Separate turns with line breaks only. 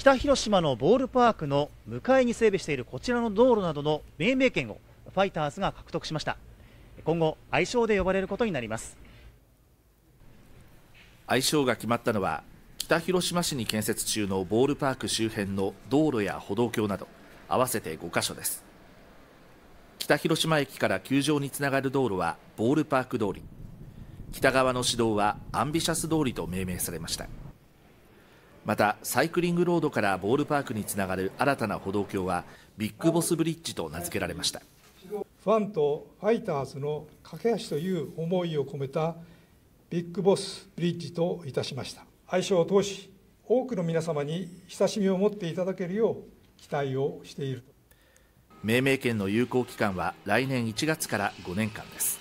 北広島のボールパークの向かいに整備しているこちらの道路などの命名権をファイターズが獲得しました。今後愛称で呼ばれることになります。
愛称が決まったのは北広島市に建設中のボールパーク周辺の道路や歩道橋など合わせて5カ所です。北広島駅から球場につながる道路はボールパーク通り。北側の市道はアンビシャス通りと命名されました。またサイクリングロードからボールパークにつながる新たな歩道橋はビッグボスブリッジと名付けられました。
ファンとファイターズの架け橋という思いを込めたビッグボスブリッジといたしました。愛称を通し多くの皆様に親しみを持っていただけるよう期待をしている
命名権の有効期間は来年1月から5年間です